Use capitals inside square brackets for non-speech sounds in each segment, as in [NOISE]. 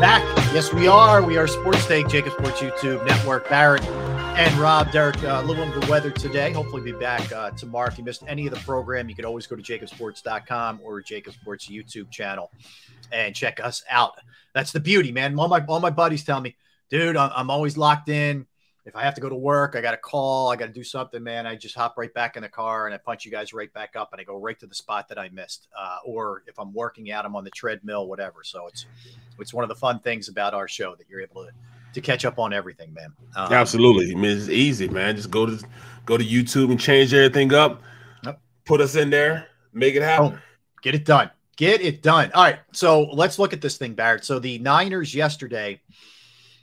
Back. Yes, we are. We are Sports Take, JAKIB Sports YouTube Network. Barrett and Rob, Derrick, uh, a little under the weather today. Hopefully, be back uh, tomorrow. If you missed any of the program, you can always go to jakibsports.com or JAKIB Sports YouTube channel and check us out. That's the beauty, man. All my all my buddies tell me, dude, I'm, I'm always locked in. If I have to go to work, I got to call, I got to do something, man. I just hop right back in the car and I punch you guys right back up and I go right to the spot that I missed. Uh, or if I'm working out, I'm on the treadmill, whatever. So it's it's one of the fun things about our show that you're able to to catch up on everything, man. Um, Absolutely. I mean, it's easy, man. Just go to go to YouTube and change everything up. Yep. Put us in there, make it happen. Oh, get it done. Get it done. All right. So let's look at this thing, Barrett. So the Niners yesterday,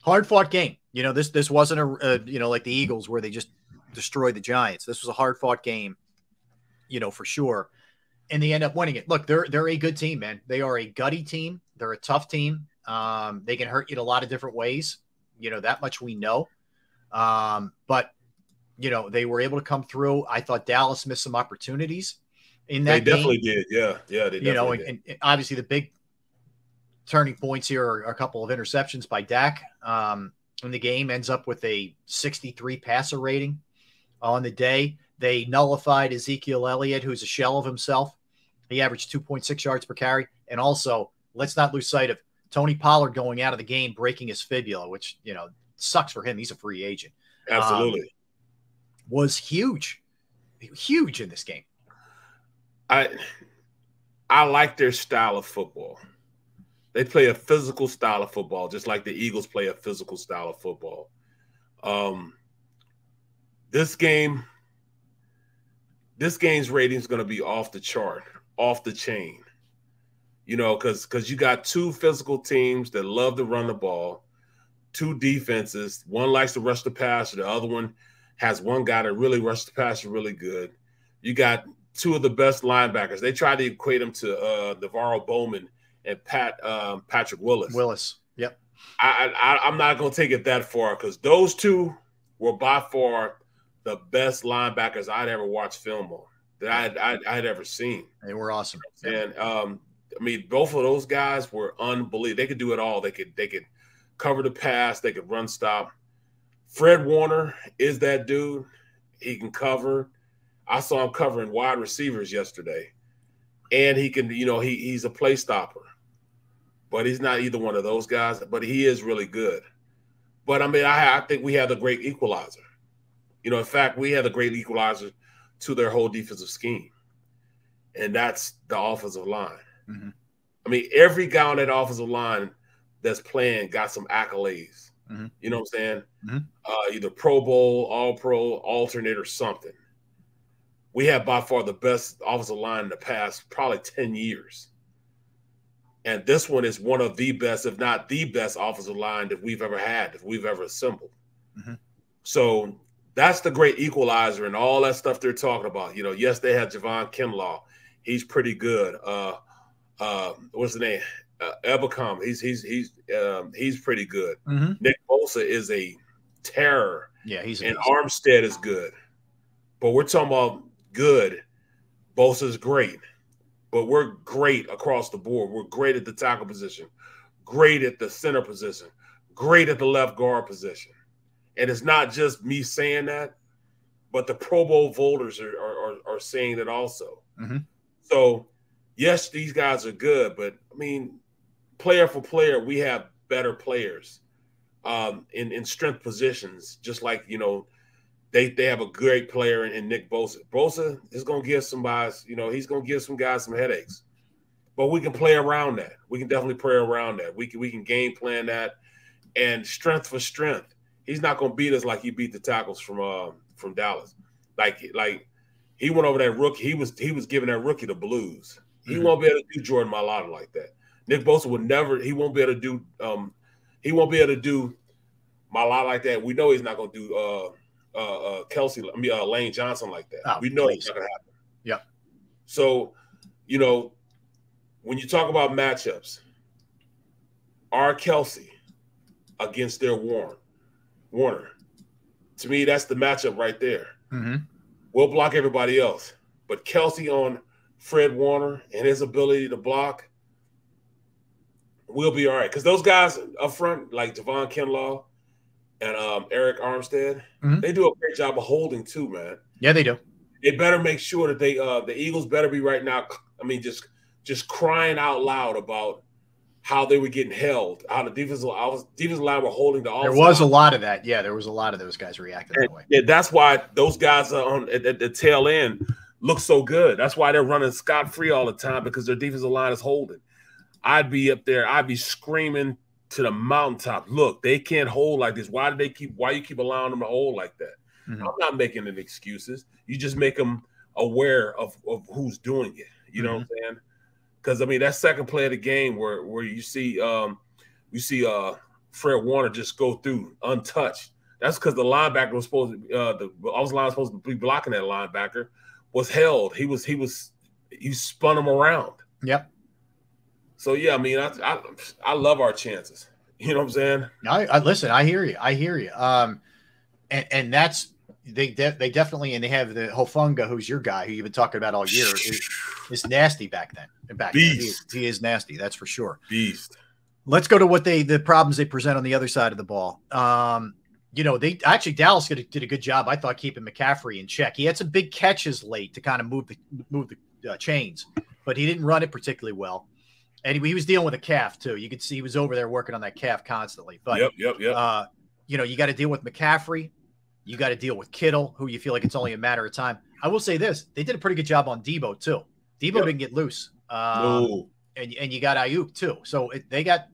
hard fought game. You know, this this wasn't a, a you know like the Eagles where they just destroyed the Giants. This was a hard fought game, you know, for sure. And they end up winning it. Look, they're they're a good team, man. They are a gutty team. They're a tough team. Um, they can hurt you in a lot of different ways. You know, that much we know. Um, but you know, they were able to come through. I thought Dallas missed some opportunities in that. They definitely game. did. Yeah, yeah. you know, and, and, obviously the big turning points here are a couple of interceptions by Dak um, in the game. Ends up with a 63 passer rating on the day. They nullified Ezekiel Elliott, who's a shell of himself. He averaged 2.6 yards per carry, and also let's not lose sight of Tony Pollard going out of the game, breaking his fibula, which you know sucks for him. He's a free agent. Absolutely, um, was huge, huge in this game. I I like their style of football. They play a physical style of football, just like the Eagles play a physical style of football. Um, this game, this game's rating is going to be off the chart, off the chain you know, because because you got two physical teams that love to run the ball, two defenses. One likes to rush the passer, the other one has one guy that really rushes the passer really good. You got two of the best linebackers. They tried to equate them to uh, NaVorro Bowman and Pat um, Patrick Willis. Willis, yep. I, I I'm not gonna take it that far because those two were by far the best linebackers I'd ever watched film on that I'd, I'd, I'd ever seen. They were awesome. And um, I mean, both of those guys were unbelievable. They could do it all. They could they could cover the pass. They could run stop. Fred Warner is that dude. He can cover. I saw him covering wide receivers yesterday, and he can. You know, he he's a play stopper, but he's not either one of those guys. But he is really good. But I mean, I, I think we have the great equalizer. You know, in fact, we have the great equalizer to their whole defensive scheme, and that's the offensive line. Mm-hmm. I mean, every guy on that offensive line that's playing got some accolades. Mm-hmm. You know what I'm saying? Mm-hmm. Uh, either Pro Bowl, All Pro, alternate, or something. We have by far the best offensive line in the past probably 10 years. And this one is one of the best, if not the best, offensive line that we've ever had, that we've ever assembled. Mm-hmm. So that's the great equalizer and all that stuff they're talking about. You know, yes, they had Javon Kinlaw. He's pretty good. Uh, uh, what's the name? Uh, Ebukam. He's he's he's um, he's pretty good. Mm-hmm. Nick Bosa is a terror. Yeah, he's and Armstead is good, but we're talking about good. Bosa's great, but we're great across the board. We're great at the tackle position, great at the center position, great at the left guard position, and it's not just me saying that, but the Pro Bowl voters are are, are saying that also. Mm-hmm. So yes, these guys are good, but I mean, player for player, we have better players um, in in strength positions. Just like you know, they they have a great player in, in Nick Bosa. Bosa is going to give some guys, you know, he's going to give some guys some headaches. But we can play around that. We can definitely play around that. We can we can game plan that, and strength for strength. He's not going to beat us like he beat the tackles from uh, from Dallas. Like like he went over that rookie. He was he was giving that rookie the blues. He mm-hmm. won't be able to do Jordan Mailata like that. Nick Bosa would never. He won't be able to do. Um, he won't be able to do Mailata like that. We know he's not going to do uh, uh, uh, Kelce. I mean uh, Lane Johnson like that. Oh, we know please. it's not going to happen. Yeah. So, you know, when you talk about matchups, R. Kelce against their Warren, Warner, to me that's the matchup right there. Mm-hmm. We'll block everybody else, but Kelce on Fred Warner and his ability to block, we'll be all right because those guys up front, like Javon Kinlaw and um, Arik Armstead, mm-hmm. they do a great job of holding too, man. Yeah, they do. They better make sure that they uh the Eagles better be right now. I mean, just just crying out loud about how they were getting held, how the defensive, I was defensive line were holding the. Offense. There was line. a lot of that. Yeah, there was a lot of those guys reacting that way. Yeah, that's why those guys are on at, at the tail end look so good. That's why they're running scot free all the time because their defensive line is holding. I'd be up there. I'd be screaming to the mountaintop. Look, they can't hold like this. Why do they keep? Why you keep allowing them to hold like that? Mm-hmm. I'm not making any excuses. You just make them aware of, of who's doing it. You know mm-hmm. what I'm mm-hmm. saying? Because I mean that second play of the game where where you see um you see uh Fred Warner just go through untouched. That's because the linebacker was supposed to uh the offensive line was supposed to be blocking that linebacker was held. He was he was he spun him around. Yep. So yeah, I mean, I, I, I love our chances. [LAUGHS] You know what I'm saying? I, I listen. I hear you. I hear you. Um, and and that's they de- they definitely and they have the Hufanga, who's your guy, who you've been talking about all year, is, is nasty back then. Back Beast. Then. He, is, he is nasty. That's for sure. Beast. Let's go to what they the problems they present on the other side of the ball. Um, you know, they actually Dallas did a, did a good job, I thought, keeping McCaffrey in check. He had some big catches late to kind of move the move the uh, chains, but he didn't run it particularly well. And he, was dealing with a calf too. You could see he was over there working on that calf constantly. But yep, yep, yep. Uh, you know, you got to deal with McCaffrey. You got to deal with Kittle, who you feel like it's only a matter of time. I will say this: they did a pretty good job on Deebo too. Deebo yep. didn't get loose, um, no. and and you got Aiyuk too. So it, they got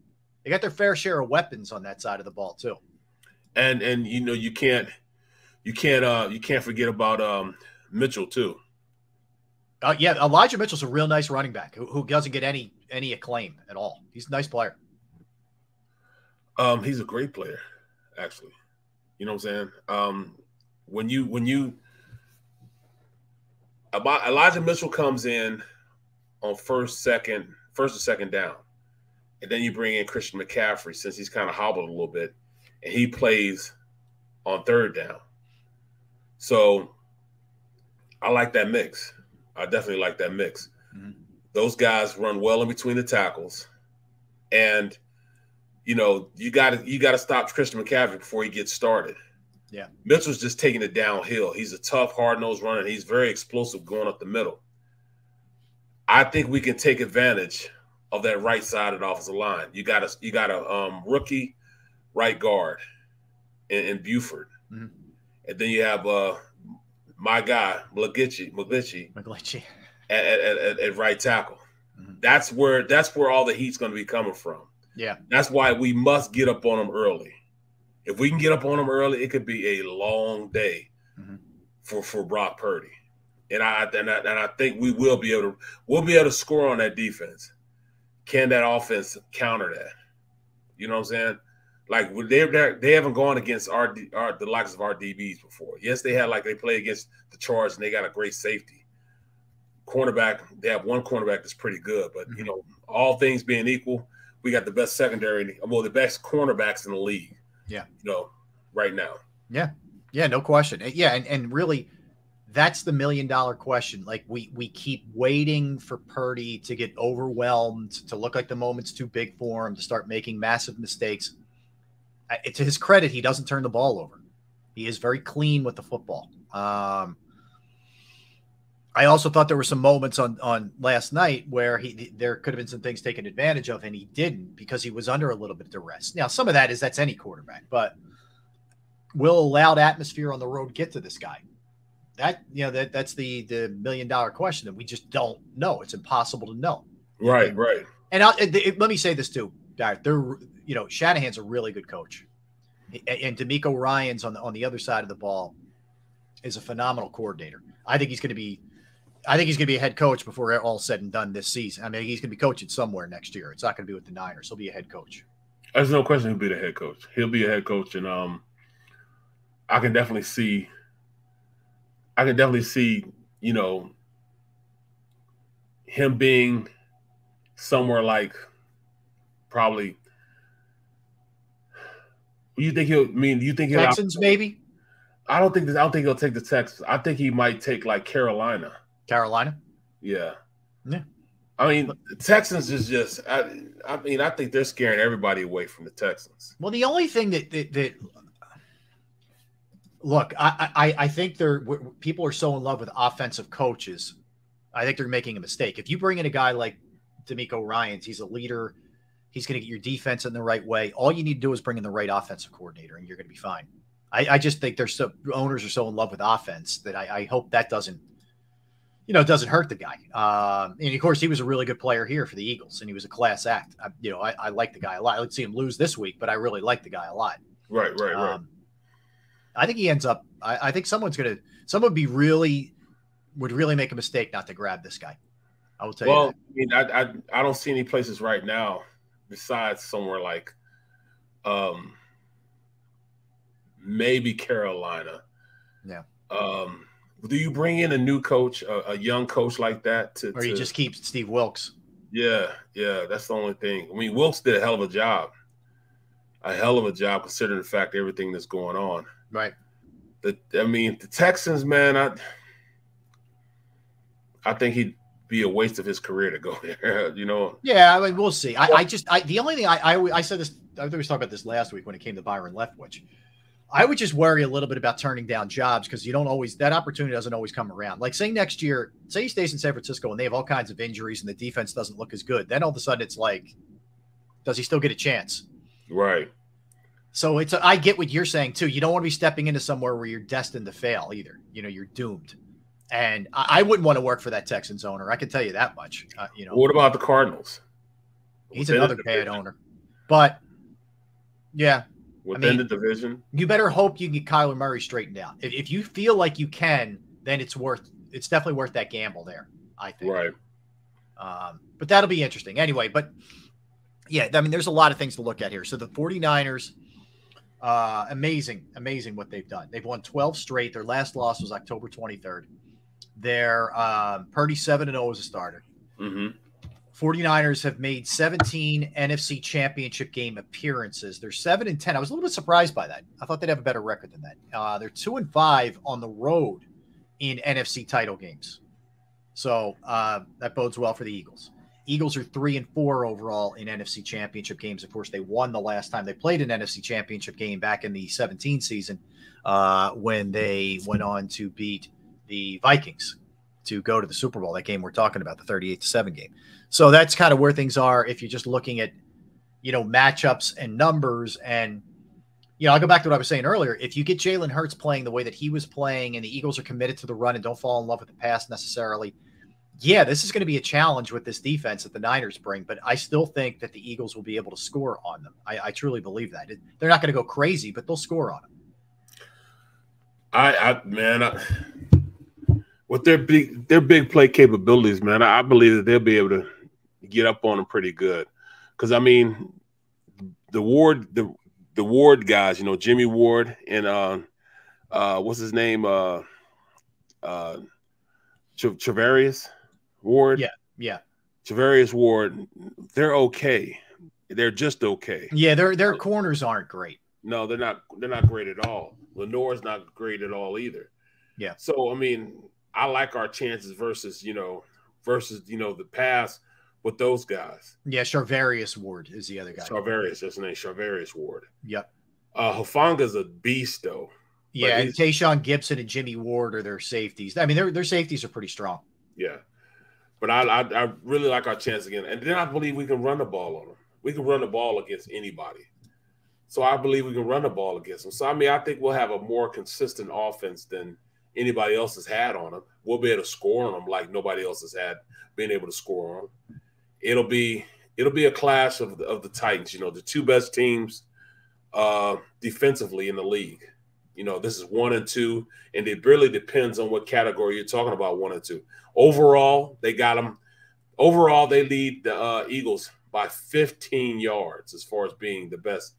they got their fair share of weapons on that side of the ball too. And and you know you can't you can't uh you can't forget about um Mitchell too. Uh, yeah, Elijah Mitchell's a real nice running back who, who doesn't get any any acclaim at all. He's a nice player. Um, he's a great player, actually. You know what I'm saying? Um, when you when you about Elijah Mitchell comes in on first, second, first or second down, and then you bring in Christian McCaffrey since he's kind of hobbled a little bit, and he plays on third down. So I like that mix. I definitely like that mix. Mm-hmm. Those guys run well in between the tackles, and you know, you got to you got to stop Christian McCaffrey before he gets started. Yeah, Mitchell's just taking it downhill. He's a tough, hard nosed runner. He's very explosive going up the middle. I think we can take advantage of that right side of the offensive line. You got a you got a um, rookie right guard in, in Burford, mm-hmm. and then you have uh, my guy McGlinchey, McGlinchey, McGlinchey. At, at, at, at right tackle. Mm-hmm. That's where that's where all the heat's going to be coming from. Yeah. That's why we must get up on them early. If we can get up on them early, it could be a long day mm-hmm. for for Brock Purdy. And I, and I and I think we will be able to we'll be able to score on that defense. Can that offense counter that? You know what I'm saying? Like they they haven't gone against our, our the likes of our DBs before. Yes, they had like they play against the Charge and they got a great safety cornerback. They have one cornerback that's pretty good, but mm-hmm. you know, all things being equal, we got the best secondary, well, the best cornerbacks in the league. Yeah. You know, right now. Yeah. Yeah, no question. Yeah, and, and really that's the million dollar question. Like we we keep waiting for Purdy to get overwhelmed, to look like the moment's too big for him, to start making massive mistakes. To his credit, he doesn't turn the ball over. He is very clean with the football. Um, I also thought there were some moments on on last night where he there could have been some things taken advantage of, and he didn't because he was under a little bit of duress. Now, some of that is that's any quarterback, but will a loud atmosphere on the road get to this guy? That you know that that's the the million dollar question that we just don't know. It's impossible to know. Right, and, right. And I'll, it, let me say this too, Barrett. They're you know Shanahan's a really good coach, and DeMeco Ryans on the on the other side of the ball is a phenomenal coordinator. I think he's going to be I think he's going to be a head coach before all said and done this season. I mean, he's going to be coaching somewhere next year. It's not going to be with the Niners. He'll be a head coach. There's no question he'll be the head coach. He'll be a head coach, and um, I can definitely see. I can definitely see, you know, him being somewhere like probably. You think he'll I mean? You think he'll Texans maybe? I don't think. I don't think he'll take the Texans. I think he might take like Carolina. Carolina. Yeah. Yeah. I mean, the Texans is just. I, I mean, I think they're scaring everybody away from the Texans. Well, the only thing that that, that look, I, I I think they're people are so in love with offensive coaches. I think they're making a mistake. If you bring in a guy like DeMeco Ryans, he's a leader. He's going to get your defense in the right way. All you need to do is bring in the right offensive coordinator, and you're going to be fine. I, I just think there's so owners are so in love with offense that I, I hope that doesn't you know, it doesn't hurt the guy. Um, and of course, he was a really good player here for the Eagles, and he was a class act. I, you know, I, I like the guy a lot. I would see him lose this week, but I really like the guy a lot. Right, right, right. Um, I think he ends up. I, I think someone's going to. Someone would be really would really make a mistake not to grab this guy. I will tell well, you. Well, I mean, I, I I don't see any places right now besides somewhere like, um, maybe Carolina. Yeah. Um do you bring in a new coach, a, a young coach like that, to, or you to, just keep Steve Wilks? Yeah, yeah, that's the only thing. I mean, Wilks did a hell of a job, a hell of a job considering the fact everything that's going on. Right. The, I mean, the Texans, man, I, I think he'd be a waste of his career to go [LAUGHS] there. You know. Yeah, I mean, we'll see. I, I just, I the only thing I, I, I said this. I think we talking about this last week when it came to Byron Leftwich I would just worry a little bit about turning down jobs because you don't always that opportunity doesn't always come around. Like say next year, say he stays in San Francisco and they have all kinds of injuries and the defense doesn't look as good, then all of a sudden it's like, does he still get a chance? Right. So it's a, I get what you're saying too. You don't want to be stepping into somewhere where you're destined to fail either. You know, you're doomed. And I, I wouldn't want to work for that Texans owner. I can tell you that much. Uh, you know. What about the Cardinals? He's another bad owner. But yeah, within I mean, the division. You better hope you get Kyler Murray straightened out. If, if you feel like you can, then it's worth it's definitely worth that gamble there. I think. Right. Um, but that'll be interesting anyway. But yeah, I mean, there's a lot of things to look at here. So the 49ers, uh, amazing, amazing what they've done. They've won 12 straight. Their last loss was October 23rd. They're um, Purdy 7 and 0 as a starter. Mm-hmm. 49ers have made 17 NFC championship game appearances. They're 7 and 10. I was a little bit surprised by that. I thought they'd have a better record than that. Uh, they're 2 and 5 on the road in NFC title games. So uh, that bodes well for the Eagles. Eagles are 3 and 4 overall in NFC championship games. Of course, they won the last time they played an NFC championship game back in the 17 season uh, when they went on to beat the Vikings to go to the Super Bowl. That game we're talking about, the 38 to 7 game. So that's kind of where things are if you're just looking at, you know, matchups and numbers. And, you know, I'll go back to what I was saying earlier. If you get Jalen Hurts playing the way that he was playing and the Eagles are committed to the run and don't fall in love with the pass necessarily, yeah, this is going to be a challenge with this defense that the Niners bring. But I still think that the Eagles will be able to score on them. I, I truly believe that. They're not going to go crazy, but they'll score on them. I, I man, I, with their big their big play capabilities, man, I believe that they'll be able to get up on them pretty good. Because I mean, the Ward the the Ward guys, you know, Jimmy Ward and uh, uh, what's his name, uh, uh, Charvarius Ward. Yeah, yeah. Charvarius Ward, they're okay. They're just okay. Yeah, their their corners aren't great. No, they're not. They're not great at all. Lenoir's not great at all either. Yeah. So I mean, I like our chances versus you know versus you know the past with those guys. Yeah, Charvarius Ward is the other guy. Charvarius, that's his name, Charvarius Ward. Yep. Uh Hufanga's a beast though. Yeah, and Tashaun Gipson and Jimmy Ward are their safeties. I mean, their their safeties are pretty strong. Yeah. But I, I, I really like our chance again. And then I believe we can run the ball on them. We can run the ball against anybody. So I believe we can run the ball against them. So I mean, I think we'll have a more consistent offense than anybody else has had on them. We'll be able to score on them like nobody else has had been able to score on them it'll be it'll be a clash of the, of the Titans. You know, the two best teams uh, defensively in the league. You know, this is one and two, and it really depends on what category you're talking about. One and two. Overall, they got them. Overall, they lead the uh, Eagles by 15 yards as far as being the best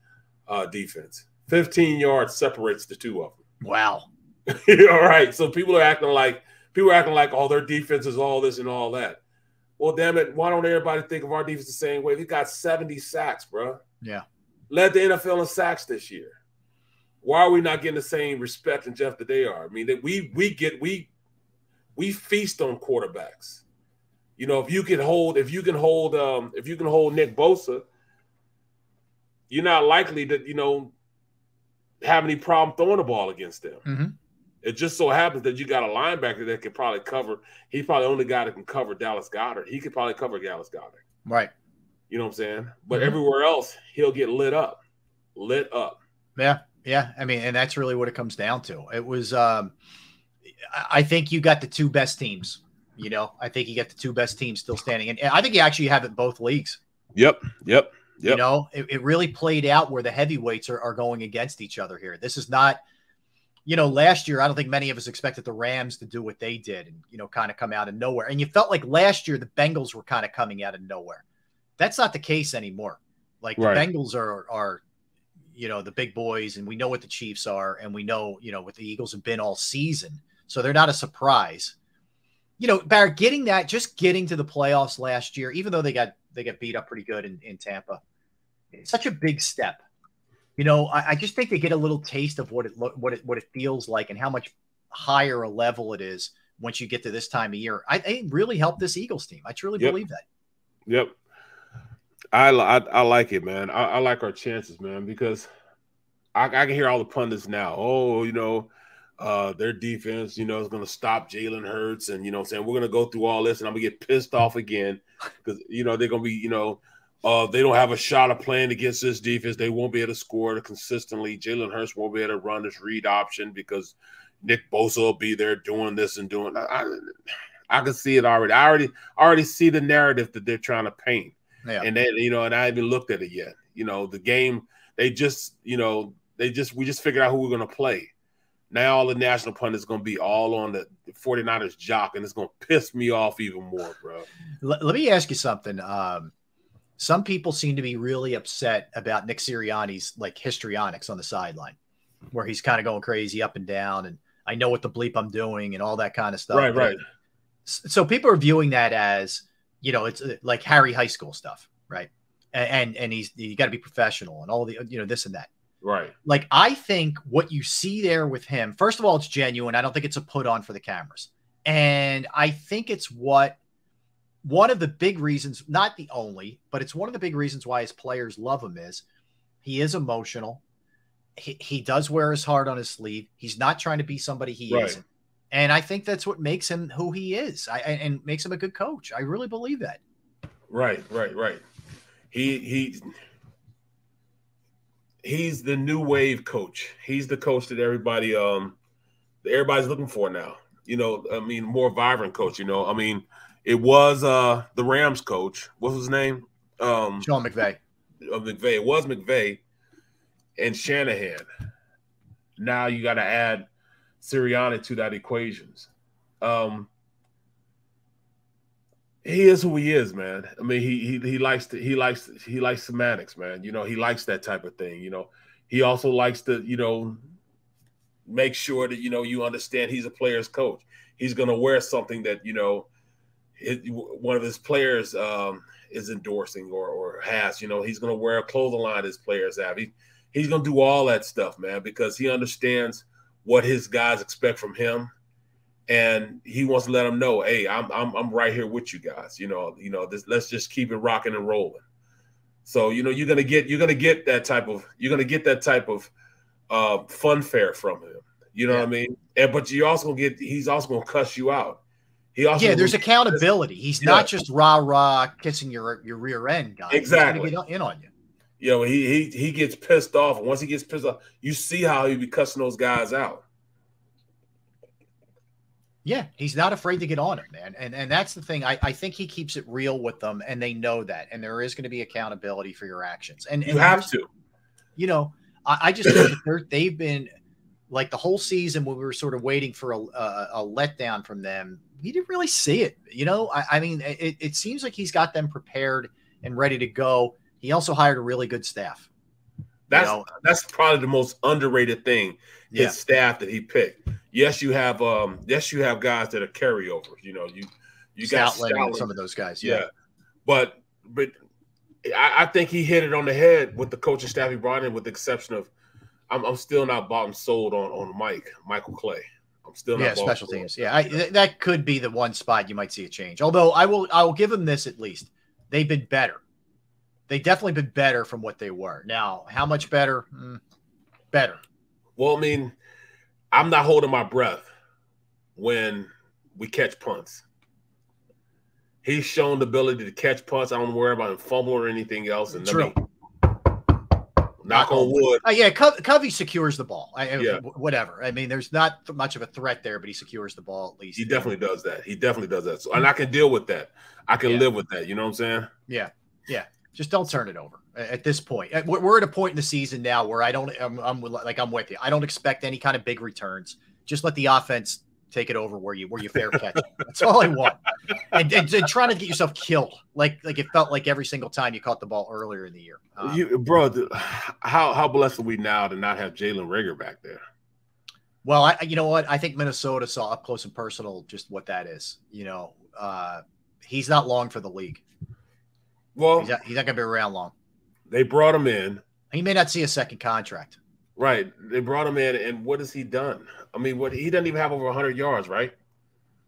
uh, defense. 15 yards separates the two of them. Wow. [LAUGHS] all right. So people are acting like people are acting like, oh, their defense is all this and all that. Well, damn it, why don't everybody think of our defense the same way? We got 70 sacks, bro. Yeah. Led the NFL in sacks this year. Why are we not getting the same respect and Jeff that they are? I mean, that we we get we we feast on quarterbacks. You know, if you can hold, if you can hold, um, if you can hold Nick Bosa, you're not likely to, you know, have any problem throwing the ball against them. Mm-hmm. It just so happens that you got a linebacker that could probably cover. He's probably the only guy that can cover Dallas Goedert. He could probably cover Dallas Goedert. Right. You know what I'm saying? But Mhm. everywhere else, he'll get lit up. Lit up. Yeah, yeah. I mean, and that's really what it comes down to. It was. um I- think you got the two best teams. You know, I think you got the two best teams still standing, and I think you actually have it both leagues. Yep. Yep. You Yep. know, it, it really played out where the heavyweights are, are going against each other here. This is not, you know, last year, I don't think many of us expected the Rams to do what they did and, you know, kind of come out of nowhere. And you felt like last year the Bengals were kind of coming out of nowhere. That's not the case anymore. Like Right. the Bengals are, are, you know, the big boys, and we know what the Chiefs are, and we know, you know, what the Eagles have been all season. So they're not a surprise. You know, Barrett getting that, just getting to the playoffs last year, even though they got they got beat up pretty good in, in Tampa. It's such a big step. You know, I, I just think they get a little taste of what it what it what it feels like and how much higher a level it is once you get to this time of year. I really helped this Eagles team. I truly Yep. believe that. Yep. I, I I like it, man. I, I like our chances, man, because I, I can hear all the pundits now. Oh, you know, uh, their defense, you know, is going to stop Jalen Hurts, and you know, I'm saying we're going to go through all this, and I'm going to get pissed off again because you know they're going to be, you know, uh, they don't have a shot of playing against this defense. They won't be able to score consistently. Jalen Hurts won't be able to run this read option because Nick Bosa will be there doing this and doing. I, I, I can see it already. I already I already see the narrative that they're trying to paint. Yeah. And then, you know, and I haven't looked at it yet. You know, the game, they just, you know, they just, we just figured out who we're going to play. Now all the national pundits going to be all on the 49ers jock, and it's going to piss me off even more, bro. Let, let me ask you something. Um, some people seem to be really upset about Nick Sirianni's like histrionics on the sideline, where he's kind of going crazy up and down, and I know what the bleep I'm doing and all that kind of stuff. Right, right. So people are viewing that as you know it's uh, like Harry High School stuff, right? And and, and he's you got to be professional and all the you know this and that. Right. Like I think what you see there with him, first of all, it's genuine. I don't think it's a put on for the cameras, and I think it's what one of the big reasons, not the only, but it's one of the big reasons why his players love him is he is emotional. He, he does wear his heart on his sleeve. He's not trying to be somebody he Right. isn't. And I think that's what makes him who he is I, and makes him a good coach. I really believe that. Right, right, right. He he he's the new wave coach. He's the coach that everybody um that everybody's looking for now. You know, I mean, more vibrant coach. You know, I mean, it was uh the Rams coach. What's his name? Um, Sean McVay. of McVay. It was McVay and Shanahan. Now you got to add Sirianni to that equations. Um, he is who he is, man. I mean, he he he likes to, he likes he likes semantics, man. You know, he likes that type of thing. You know, he also likes to you know make sure that you know you understand he's a player's coach. He's going to wear something that you know his, one of his players um, is endorsing or or has. You know, he's going to wear a clothing line his players have. He he's going to do all that stuff, man, because he understands what his guys expect from him, and he wants to let them know, hey, I'm I'm I'm right here with you guys. You know, you know, this, let's just keep it rocking and rolling. So you know, you're gonna get you're gonna get that type of you're gonna get that type of uh, fun fare from him. You know Yeah. what I mean? And but you also gonna get he's also gonna cuss you out. He also Yeah, there's accountability. He's Yeah. not just rah rah kissing your your rear end guy. Exactly. Get in on you. you know, he he he gets pissed off. And once he gets pissed off, you see how he be cussing those guys out. Yeah, he's not afraid to get on it, man. And and that's the thing. I, I think he keeps it real with them, and they know that. And there is going to be accountability for your actions. And, You and have to. You know, I, I just think that they've been like the whole season when we were sort of waiting for a, a, a letdown from them. We didn't really see it. You know, I, I mean, it, it seems like he's got them prepared and ready to go. He also hired a really good staff. That's know- that's probably the most underrated thing. Yeah. His staff that he picked. Yes, you have um yes you have guys that are carryovers. You know, you you got Stoutland and Stoutland. some of those guys. yeah. Yeah. But but I, I think he hit it on the head with the coaching staff he brought in, with the exception of I'm, I'm still not bottom sold on on Mike Michael Clay. Still yeah special teams. Yeah, I, th- that could be the one spot you might see a change. Although I will I will give them this at least. They've been better. They definitely been better from what they were. Now, how much better? Mm, better. Well, I mean, I'm not holding my breath when we catch punts. He's shown the ability to catch punts. I don't worry about him fumbling or anything else. And True. Knock on wood. Uh, yeah, Co- Covey secures the ball. I, Yeah. Whatever. I mean, there's not much of a threat there, but he secures the ball at least. He definitely does that. He definitely does that. So, and I can deal with that. I can Yeah. live with that. You know what I'm saying? Yeah, yeah. Just don't turn it over at this point. Uh, We're we're at a point in the season now where I don't. I'm, I'm like I'm with you. I don't expect any kind of big returns. Just let the offense take it over where you where you fair catch. That's all I want. And, and, and trying to get yourself killed, like like it felt like every single time you caught the ball earlier in the year. Um, you, bro, how how blessed are we now to not have Jalen Reagor back there? Well, I you know what? I think Minnesota saw up close and personal just what that is. You know, uh, he's not long for the league. Well, He's not, he's not going to be around long. they brought him in. He may not see a second contract. Right. They brought him in, and what has he done? I mean, what he doesn't even have over 100 yards, right?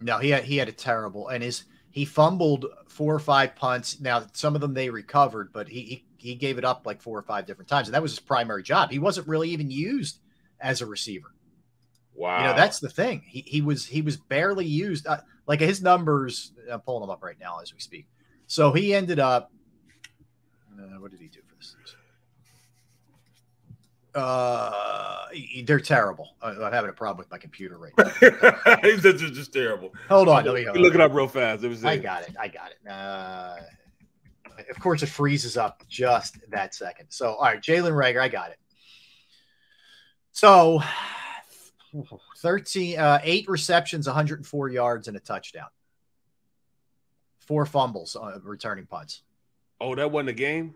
No, he had he had a terrible and his he fumbled four or five punts. Now some of them they recovered, but he he, he gave it up like four or five different times, and that was his primary job. He wasn't really even used as a receiver. Wow. You know, that's the thing. He he was he was barely used. Uh, like his numbers, I'm pulling them up right now as we speak. So he ended up. Uh, what did he do for this season? Uh, they're terrible. I'm having a problem with my computer right now. [LAUGHS] He's just, just terrible. Hold on, let me look it up real fast. It was I got it. I got it. Uh, of course, it freezes up just that second. So, all right, Jalen Reagor, I got it. So, 13, uh, eight receptions, 104 yards, and a touchdown. Four fumbles, uh, returning punts. Oh, that wasn't a game.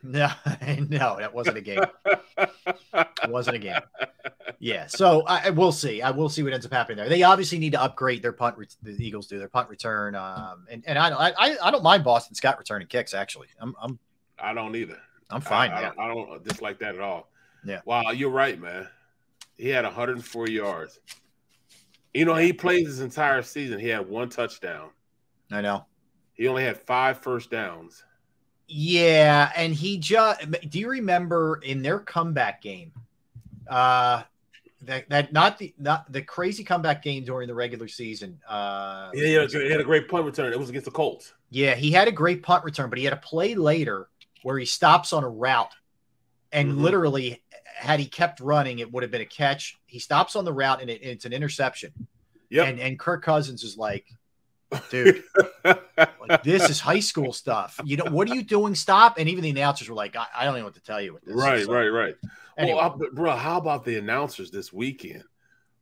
[LAUGHS] No, no, that wasn't a game. It wasn't a game. Yeah, so I, I will see. I will see what ends up happening there. They obviously need to upgrade their punt. The Eagles do their punt return, um, and and I don't I, I don't mind Boston Scott returning kicks. Actually, I'm I'm I don't either. I'm fine. I, I don't, I don't dislike that at all. Yeah. Wow, you're right, man. He had 104 yards. You know, he played his entire season. He had one touchdown. I know. He only had five first downs. Yeah, and he just. Do you remember in their comeback game? Uh, that that not the not the crazy comeback game during the regular season. Uh, yeah, a, he had a great punt return. It was against the Colts. Yeah, he had a great punt return, but he had a play later where he stops on a route, and Mhm. literally, had he kept running, it would have been a catch. He stops on the route, and it, it's an interception. Yeah, And and Kirk Cousins is like, dude, [LAUGHS] like this is high school stuff. You know, what are you doing? Stop! And even the announcers were like, I, I don't know what to tell you with this. right, So, right, right. Anyway, Well, I, bro, how about the announcers this weekend?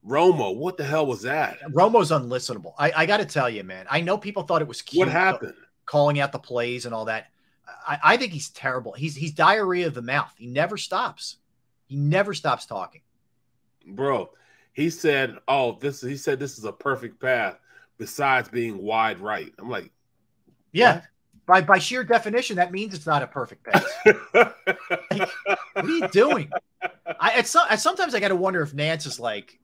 Romo, what the hell was that? Romo's unlistenable. I, I got to tell you, man. I know people thought it was cute. What happened? calling out the plays and all that. I, I think he's terrible. He's he's diarrhea of the mouth. He never stops. He never stops talking. Bro, he said, "Oh, this." He said, "This is a perfect path." Besides being wide right, I'm like, Yeah. By by sheer definition, that means it's not a perfect [LAUGHS] pass. what are you doing? I at some, sometimes I got to wonder if Nantz is like,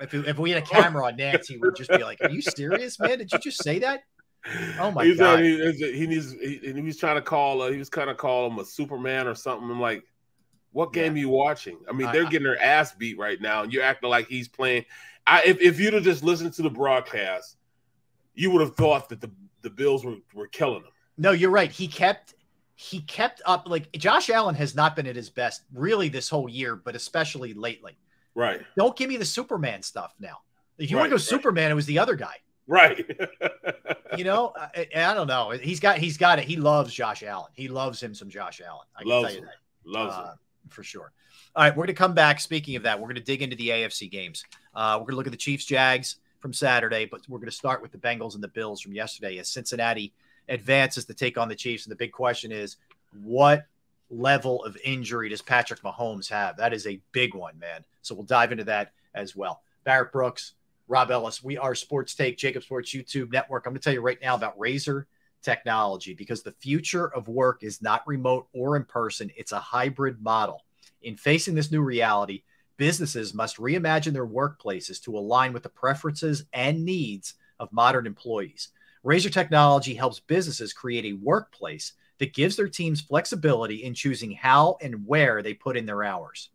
if if we had a [LAUGHS] camera on Nantz, he would just be like, "Are you serious, man? Did you just say that?" Oh my he God. Said he, he needs. He, he was trying to call. Uh, he was kind of call him a Superman or something. I'm like, what game are you watching? I mean, they're I- getting their ass beat right now, and you're acting like he's playing. I if, if you'd have just listened to the broadcast, you would have thought that the the Bills were were killing him. No, you're right. He kept he kept up like Josh Allen has not been at his best really this whole year, but especially lately. Right. Don't give me the Superman stuff now. If you want to go right. Superman, it was the other guy. Right. You know, I, I don't know. He's got he's got it. He loves Josh Allen. He loves him some Josh Allen. I can Loves tell you him. that Loves uh, him. for sure. All right, we're going to come back. Speaking of that, we're going to dig into the AFC games. Uh, we're going to look at the Chiefs Jags from Saturday, but we're going to start with the Bengals and the Bills from yesterday as Cincinnati advances to take on the Chiefs. And the big question is, what level of injury does Patrick Mahomes have? That is a big one, man. So we'll dive into that as well. Barrett Brooks, Rob Ellis, we are Sports Take, JAKIB Sports YouTube Network. I'm going to tell you right now about Razor technology because the future of work is not remote or in person, it's a hybrid model. In facing this new reality, businesses must reimagine their workplaces to align with the preferences and needs of modern employees. Razor Technology helps businesses create a workplace that gives their teams flexibility in choosing how and where they put in their hours.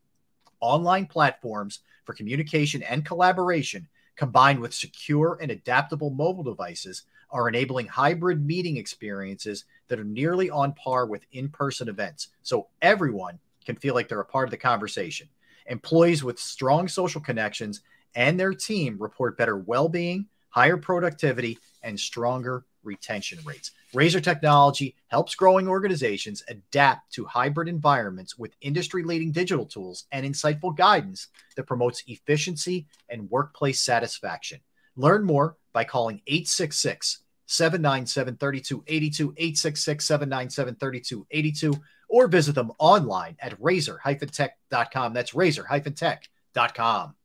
Online platforms for communication and collaboration, combined with secure and adaptable mobile devices, are enabling hybrid meeting experiences that are nearly on par with in person events. So everyone can feel like they're a part of the conversation. Employees with strong social connections and their team report better well being, higher productivity, and stronger retention rates. Razor Technology helps growing organizations adapt to hybrid environments with industry leading digital tools and insightful guidance that promotes efficiency and workplace satisfaction. Learn more by calling 866 797 3282, 866 797 3282 or visit them online at razor-tech.com. That's razor-tech.com.